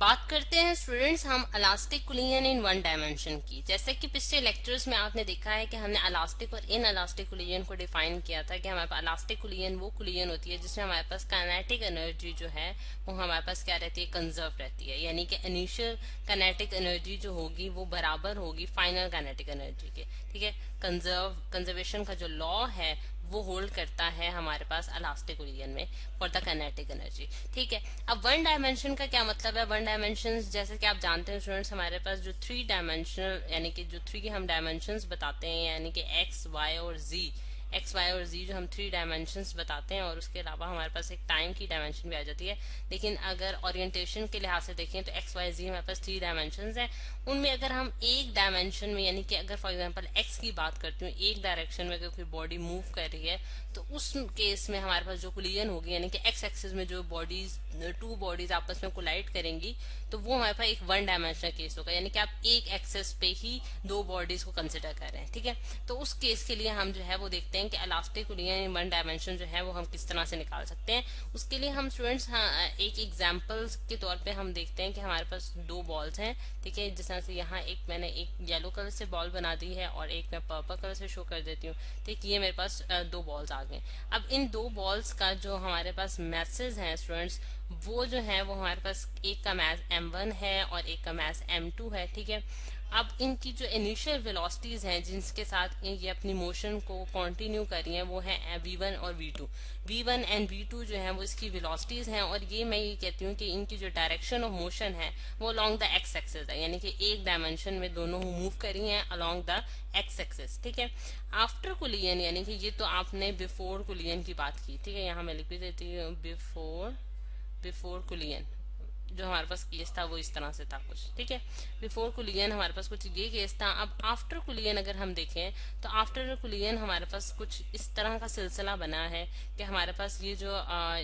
बात करते हैं स्टूडेंट्स हम elastic collision in one dimension की। जैसे कि पिछले लेक्चर्स में आपने देखा है कि हमने अलास्टिक और इन अलास्टिक कुलियन को डिफाइन किया था कि हमारे पास अलास्टिक कुलियन वो कुलियन होती है जिसमें हमारे पास काइनेटिक एनर्जी जो है, वो हमारे पास क्या रहती है? कंजर्व रहती है। यानी कि इनिशियल काइनेटिक एनर्जी जो होगी, वो बराबर होगी फाइनल काइनेटिक एनर्जी के। ठीक है? कंजर्व कंजर्वेशन का जो लॉ है वो होल्ड करता है हमारे पास अलास्टिक रीजन में फॉर द कनेटिक एनर्जी ठीक है? अब वन डायमेंशन का क्या मतलब है? वन डायमेंशन जैसे कि आप जानते हैं स्टूडेंट्स हमारे पास जो थ्री डायमेंशनल यानी कि जो थ्री हम डायमेंशन बताते हैं, यानी कि एक्स वाई और जी एक्स वाई और जी जो हम थ्री डायमेंशन बताते हैं और उसके अलावा हमारे पास एक टाइम की डायमेंशन भी आ जाती है। लेकिन अगर ओरिएंटेशन के लिहाज से देखें तो एक्स वाई जी हमारे पास थ्री डायमेंशन है। उनमें अगर हम एक डायमेंशन में, यानी कि अगर फॉर एग्ज़ाम्पल एक्स की बात करती हूँ, एक डायरेक्शन में अगर कोई बॉडी मूव कर रही है तो उस केस में हमारे पास जो कुलियन होगी, यानी कि एक्स एक्सिस में जो बॉडीज टू बॉडीज आपस में कोलाइड करेंगी तो वो हमारे पास एक वन डायमेंशनल केस होगा। यानी कि आप एक एक्सेस पे ही दो बॉडीज को कंसिडर कर रहे हैं, ठीक है? तो उस केस के लिए हम जो है वो देखते हैं कि elastic collision in one dimension जो है वो हम किस तरह से निकाल सकते हैं। उसके लिए हम स्टूडेंट्स हाँ, एक एग्ज़ाम्पल के तौर पर हम देखते हैं कि हमारे पास दो बॉल्स हैं ठीक है? जिस तरह से यहाँ एक मैंने एक येलो कलर से बॉल बना दी है और एक मैं पर्पल कलर से शो कर देती हूँ ठीक? ये मेरे पास दो बॉल्स आ गए। अब इन दो बॉल्स का जो हमारे पास मैसेज है स्टूडेंट्स वो जो है वो हमारे पास एक का मैथ एम है और एक का मैथ एम है ठीक है? अब इनकी जो इनिशियल वेलोसिटीज हैं, जिनके साथ ये अपनी मोशन को कंटिन्यू कर रही हैं, वो है वी वन और V two V one and V two जो है, वो इसकी वेलोसिटीज हैं और ये मैं ये कहती हूँ कि इनकी जो डायरेक्शन ऑफ़ मोशन है, वो अलॉन्ग द एक्स एक्सेस है। यानी कि एक डायमेंशन में दोनों मूव करी हैं अलॉन्ग द एक्स एक्सेस ठीक है? आफ्टर कुलियन यानी कि ये तो आपने बिफोर कुलियन की बात की, ठीक है? यहाँ मैं लिख भी देती हूँ बिफोर बिफोर कुलियन जो हमारे पास केस था, वो इस तरह से था कुछ, ठीक है? बिफोर कुलियन हमारे पास कुछ ये केस था, अब आफ्टर कुलियन अगर हम देखें तो आफ्टर कुलियन हमारे पास कुछ इस तरह का सिलसिला बना है कि हमारे पास ये जो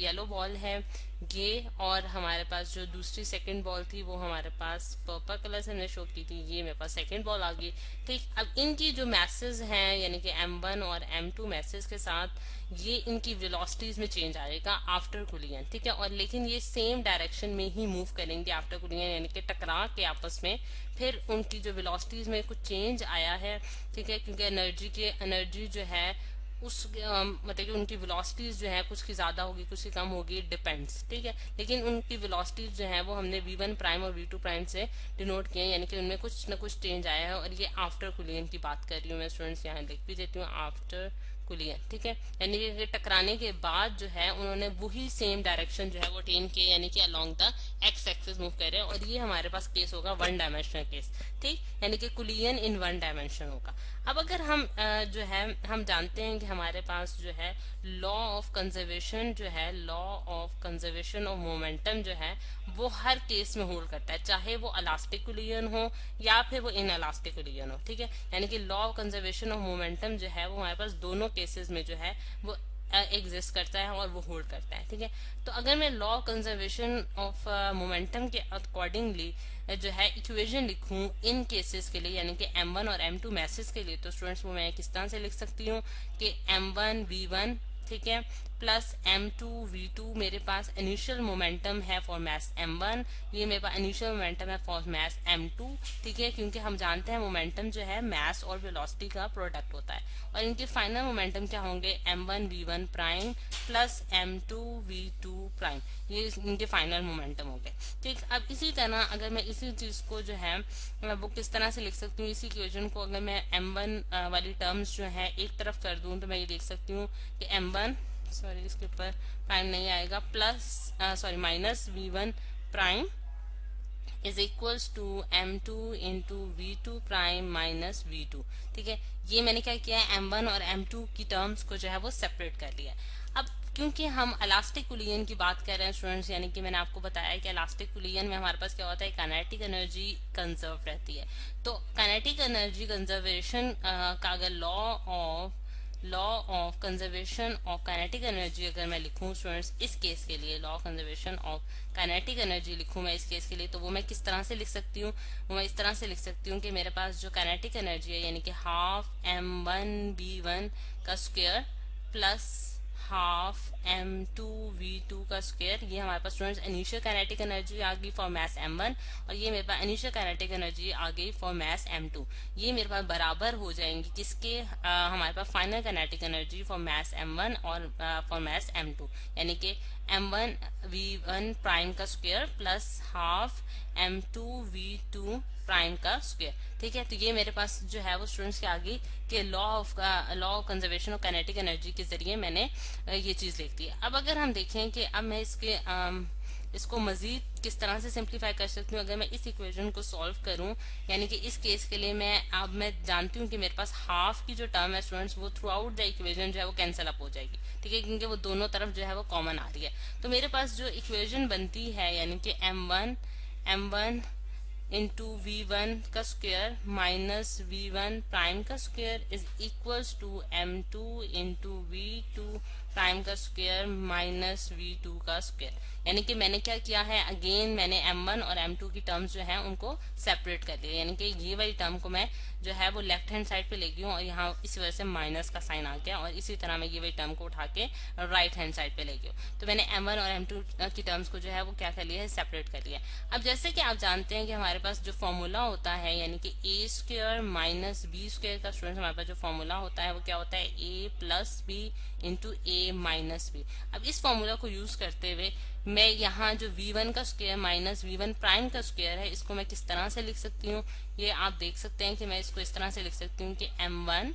येलो बॉल है ये और हमारे पास जो दूसरी सेकंड बॉल थी, वो हमारे पास पर्पल कलर से हमने शो की थी। ये मेरे पास सेकंड बॉल आ गई। ठीक, अब इनकी जो मैसेज हैं, यानी कि M1 और M2 मैसेज के साथ, ये इनकी वेलोसिटीज में चेंज आएगा आफ्टर कुलियन ठीक है? और लेकिन ये सेम डायरेक्शन में ही मूव करेंगे आफ्टर कुलियन यानी कि टकरा के आपस में। फिर उनकी जो वेलोसिटीज में कुछ चेंज आया है, ठीक है? क्योंकि एनर्जी के एनर्जी जो है उस मतलब कि उनकी वेलोसिटीज जो है कुछ की ज़्यादा होगी, कुछ की कम होगी डिपेंड्स ठीक है? लेकिन उनकी वेलोसिटीज जो है वो हमने वी वन प्राइम और वी टू प्राइम से डिनोट किए हैं, यानी कि उनमें कुछ न कुछ चेंज आया है और ये आफ्टर कुलियन की बात कर रही हूँ मैं स्टूडेंट्स यहाँ लिख भी देती हूँ आफ्टर कुलियन ठीक है? यानी कि टकराने के बाद जो है उन्होंने वही सेम डायरेक्शन जो है वो टेन के यानी कि along the X axis move कर रहे हैं और ये हमारे पास केस होगा वन डायमेंशनल केस ठीक? यानी कि कुलियन इन वन डायमेंशन होगा। अब अगर हम जो है, हम जानते हैं कि हमारे पास जो है लॉ ऑफ़ कंजर्वेशन जो है law of conservation of momentum जो है, वो हर केस में होल्ड करता है, चाहे वो अलास्टिक कुलियन हो, या फिर वो इन अलास्टिक कुलियन हो, ठीक है? यानी कि law of conservation of momentum जो है, वो हमारे पास दोनों केसेस में जो है, वो एग्जिस्ट करता है और वो होल्ड करता है, ठीक है? तो अगर मैं लॉ कंजर्वेशन ऑफ़ मोमेंटम के अकॉर्डिंगली जो है इक्वेशन लिखूं इन केसेस के लिए, यानी कि M1 और M2 मैसेज के लिए तो स्टूडेंट्स वो मैं किस तरह से लिख सकती हूँ कि M1 V1 ठीक है? Plus M two V two मेरे पास इनिशियल मोमेंटम है फॉर मैस एम वन ये मेरे पास इनिशियल मोमेंटम है फॉर मैस एम टू ठीक है? क्योंकि हम जानते हैं मोमेंटम जो है मैस और वेलोसिटी का प्रोडक्ट होता है। और इनके फाइनल मोमेंटम क्या होंगे? M one V one prime plus M two V two prime ये इनके फाइनल मोमेंटम हो गए। ठीक, अब इसी तरह अगर मैं इसी चीज़ को जो है वो किस तरह से लिख सकती हूँ, इसी इक्वेशन को अगर मैं एम वन वाली टर्म्स जो है एक तरफ़ कर दूँ तो मैं ये लिख सकती हूँ कि एम वन सॉरी इसके ऊपर प्राइम नहीं आएगा plus sorry minus v one prime is equals to m two into v two prime minus v two ठीक है, ये मैंने क्या किया एम वन और एम टू की टर्म्स को जो है वो सेपरेट कर लिया क्योंकि हम अलास्टिक कुलियन की बात कर रहे हैं स्टूडेंट्स यानी कि मैंने आपको बताया कि अलास्टिक कुलियन में हमारे पास क्या होता है? काइनेटिक एनर्जी कंजर्व रहती है। तो काइनेटिक एनर्जी कंजर्वेशन का अगर law of law of conservation of kinetic energy अगर मैं लिखूं स्टूडेंट्स इस केस के लिए law conservation of kinetic energy लिखूं मैं इस केस के लिए तो वो मैं किस तरह से लिख सकती हूँ? वो मैं इस तरह से लिख सकती हूँ कि मेरे पास जो काइनेटिक एनर्जी है, यानी कि half M one B one का square plus half M two V two का स्क्वेयर ये हमारे पास स्टूडेंट्स इनिशियल कैनेटिक एनर्जी आ गई फॉर मैस एम वन और ये मेरे पास इनिशियल कैनेटिक एनर्जी आ गई फॉर मैस एम टू ये मेरे पास बराबर हो जाएँगी किसके आ, हमारे पास final kinetic energy for mass m one और फॉर मैस एम टू यानी कि m one v one prime का square plus half m two v two prime का स्क्वायर ठीक है? तो ये मेरे पास जो है वो स्टूडेंट्स के आगे के law of law of conservation of kinetic energy के ज़रिए मैंने ये चीज़ लिख दी अब अगर हम देखें कि अब मैं इसके आम, इसको मजीद किस तरह से सिंप्लीफाई कर सकती हूँ अगर मैं इस इक्वेशन को सॉल्व करूँ यानी कि इस केस के लिए मैं अब मैं जानती हूँ कि मेरे पास हाफ़ की जो टर्म है स्टूडेंट्स वो थ्रू आउट द इक्वेशन जो है वो कैंसिल अप हो जाएगी। ठीक है? क्योंकि वो दोनों तरफ़ जो है वो कॉमन आ रही है। तो मेरे पास जो इक्वेशन बनती है यानी कि M one M one into V one का square minus V one prime का square is equals to M two into V two prime का स्क्वेयर माइनस वी टू का स्क्वेयर यानी कि मैंने क्या किया है? अगेन मैंने एम वन और एम टू की टर्म्स जो है उनको सेपरेट कर दिया यानी कि ये वाली टर्म को मैं जो है वो लेफ़्ट हैंड साइड पे ले गई हूँ और यहाँ इस वजह से माइनस का साइन आ गया और इसी तरह मैं ये वाली टर्म को उठा के राइट हैंड साइड पे ले गई तो मैंने m1 और m2 की टर्म्स को जो है वो क्या कर लिया है? सेपरेट कर लिया अब जैसे कि आप जानते हैं कि हमारे पास जो फॉर्मूला होता है, यानी कि a square minus b square का स्टूडेंट हमारे पास जो फॉर्मूला होता है, वो क्या होता है? A plus b into a minus b अब इस फॉर्मूला को यूज़ करते हुए मैं यहाँ जो v1 का square minus v one prime का स्क्वायर है, इसको मैं किस तरह से लिख सकती हूँ? ये आप देख सकते हैं कि मैं इसको इस तरह से लिख सकती हूँ कि m1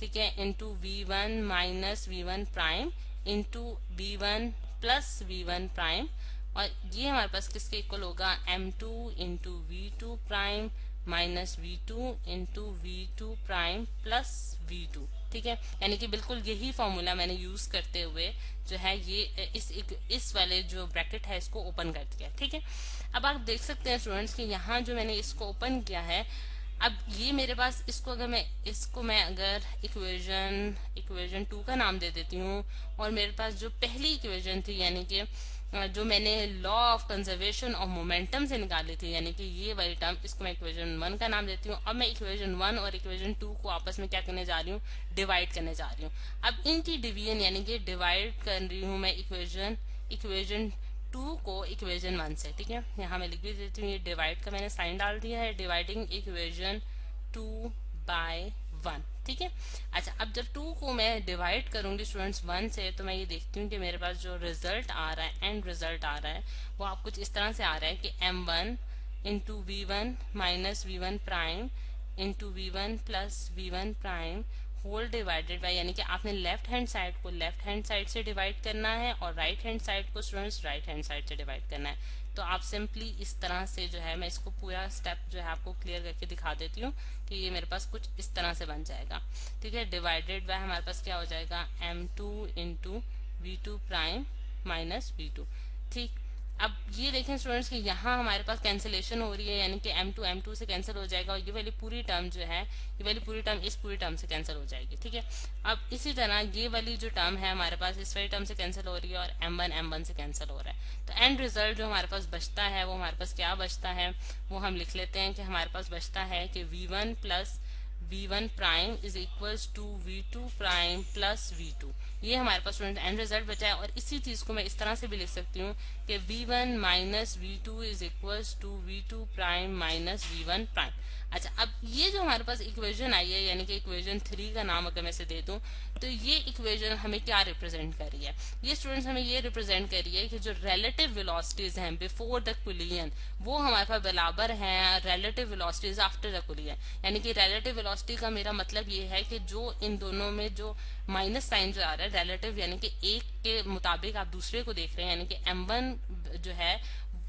ठीक है into v one minus v one prime into v one plus v one prime और ये हमारे पास किसके इक्वल होगा? M two into v two prime minus v two into v two prime plus v two ठीक है? यानी कि बिल्कुल यही फॉर्मूला मैंने यूज़ करते हुए जो है ये, इस इस वाले जो ब्रैकेट है इसको ओपन कर दिया। ठीक है? अब आप देख सकते हैं स्टूडेंट्स कि यहाँ जो मैंने इसको ओपन किया है अब ये मेरे पास इसको अगर मैं, इसको मैं अगर इक्वेजन इक्वेजन टू का नाम दे देती हूँ और मेरे पास जो पहली इक्वेजन थी, यानी कि जो मैंने law of conservation of momentum से निकाली थी, यानी कि ये वाली टर्म इसको मैं इक्वेशन वन का नाम देती हूँ। अब मैं इक्वेशन वन और इक्वेशन टू को आपस में क्या करने जा रही हूँ? डिवाइड करने जा रही हूँ। अब इनकी डिवीज़न यानी कि डिवाइड कर रही हूँ मैं इक्वेशन इक्वेशन टू को इक्वेजन वन से, ठीक है? यहाँ मैं लिख भी देती हूँ, ये डिवाइड का मैंने साइन डाल दिया है dividing equation two by one ठीक है? अच्छा अब जब टू को मैं डिवाइड करूँगी स्टूडेंट्स वन से तो मैं ये देखती हूँ कि मेरे पास जो रिज़ल्ट आ रहा है एंड रिज़ल्ट आ रहा है, वो आप कुछ इस तरह से आ रहा है कि m one into v one minus v one prime into v one plus v one prime whole divided by यानी कि आपने लेफ़्ट हैंड साइड को लेफ़्ट हैंड साइड से डिवाइड करना है और राइट हैंड साइड को स्टूडेंट्स राइट हैंड साइड से डिवाइड करना है। तो आप सिंपली इस तरह से जो है, मैं इसको पूरा स्टेप जो है आपको क्लियर करके दिखा देती हूँ कि ये मेरे पास कुछ इस तरह से बन जाएगा। ठीक है डिवाइडेड बाय हमारे पास क्या हो जाएगा? M two into v two prime minus v two ठीक अब ये देखें स्टूडेंट्स कि यहाँ हमारे पास कैंसिलेशन हो रही है, यानी कि m2 m2 से कैंसिल हो जाएगा और ये वाली पूरी टर्म जो है, ये वाली पूरी टर्म इस पूरी टर्म से कैंसिल हो जाएगी, ठीक है? अब इसी तरह ये वाली जो टर्म है हमारे पास, इस वाली टर्म से कैंसिल हो रही है और m1 m1 से कैंसिल हो रहा है। तो एंड रिज़ल्ट जो हमारे पास बचता है, वो हमारे पास क्या बचता है? वो हम लिख लेते हैं कि हमारे पास बचता है कि v one plus v one prime is equal to v two prime plus v two ये हमारे पास स्टूडेंट एंड रिज़ल्ट बचा है और इसी चीज़ को मैं इस तरह से भी लिख सकती हूँ कि v one minus v two is equal to v two prime minus v one prime अच्छा अब ये जो हमारे पास इक्वेशन आई है, यानी कि इक्वेशन थ्री का नाम अगर मैं से दे दूँ तो ये इक्वेशन हमें क्या रिप्रेजेंट कर रही है? ये स्टूडेंट्स हमें ये रिप्रेजेंट कर रही है कि जो रिलेटिव वेलोसिटीज हैं बिफोर द कुलियन वो हमारे पास बराबर हैं relative velocities after the collision यानी कि रिलेटिव वेलोसिटी का मेरा मतलब ये है कि जो इन दोनों में जो माइनस साइन जो आ रहा है रिलेटिव यानी कि एक के मुताबिक आप दूसरे को देख रहे हैं, यानी कि एम जो है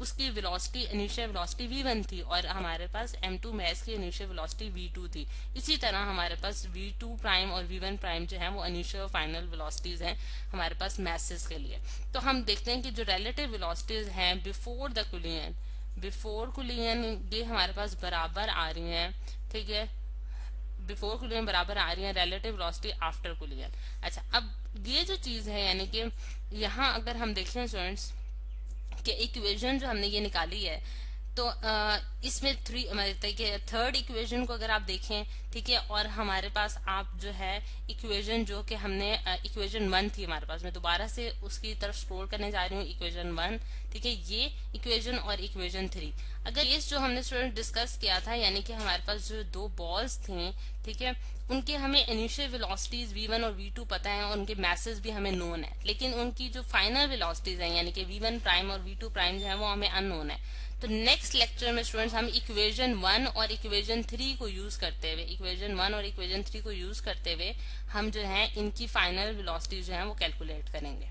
उसकी वेलोसिटी इनिशियल वेलोसिटी v1 थी और हमारे पास m2 मैस की इनिशियल वेलोसिटी v2 थी। इसी तरह हमारे पास v2 प्राइम और v1 प्राइम जो है, वो इनिशियल और फाइनल वेलोसिटीज हैं हमारे पास मैसेस के लिए। तो हम देखते हैं कि जो रिलेटिव वेलोसिटीज हैं before the collision before collision ये हमारे पास बराबर आ रही हैं, ठीक है? बिफोर कुलियन बराबर आ रही है रिलेटिव वेलोसिटी आफ्टर कुलियन अच्छा अब ये जो चीज़ है, यानी कि यहाँ अगर हम देखें स्टूडेंट्स कि इक्वेशन जो हमने ये निकाली है तो इसमें थ्री देखिए थर्ड इक्वेशन को अगर आप देखें, ठीक है, और हमारे पास आप जो है इक्वेशन जो कि हमने इक्वेशन वन थी हमारे पास मैं, दोबारा से उसकी तरफ़ स्क्रोल करने जा रही हूँ इक्वेशन वन ठीक है, ये इक्वेशन और इक्वेशन थ्री अगर ये जो हमने स्टूडेंट डिस्कस किया था, यानी कि हमारे पास जो दो बॉल्स थी, ठीक है, उनके हमें इनिशियल वेलोसिटीज v1 और v2 पता है, और उनके मैसेज भी हमें नोन है, लेकिन उनकी जो फाइनल वेलोसिटीज है, यानी कि v1 प्राइम और v2 प्राइम जो है, वो हमें अननोन है। तो नेक्स्ट लेक्चर में स्टूडेंट्स हम इक्वेशन वन और इक्वेशन थ्री को यूज़ करते हुए इक्वेशन वन और इक्वेशन थ्री को यूज़ करते हुए हम जो है, इनकी फाइनल वेलोसिटी जो है, वो कैलकुलेट करेंगे।